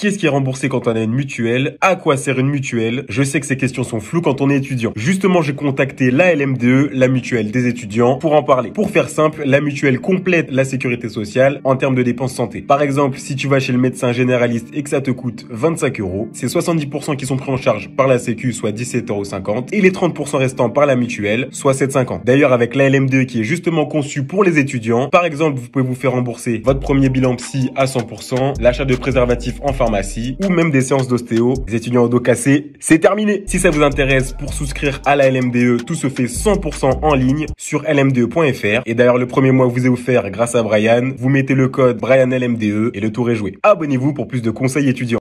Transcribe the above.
Qu'est-ce qui est remboursé quand on a une mutuelle? À quoi sert une mutuelle? Je sais que ces questions sont floues quand on est étudiant. Justement, j'ai contacté la LMDE, la mutuelle des étudiants, pour en parler. Pour faire simple, la mutuelle complète la sécurité sociale en termes de dépenses santé. Par exemple, si tu vas chez le médecin généraliste et que ça te coûte 25 euros, c'est 70% qui sont pris en charge par la sécu, soit 17,50 euros, et les 30% restants par la mutuelle, soit 7,50. D'ailleurs, avec la LMDE qui est justement conçue pour les étudiants, par exemple, vous pouvez vous faire rembourser votre premier bilan psy à 100%, l'achat de préservatifs en ou même des séances d'ostéo. Les étudiants au dos cassé, c'est terminé. Si ça vous intéresse, pour souscrire à la LMDE, tout se fait 100% en ligne sur lmde.fr. Et d'ailleurs, le premier mois vous est offert grâce à Brian. Vous mettez le code BrianLMDE et le tour est joué. Abonnez-vous pour plus de conseils étudiants.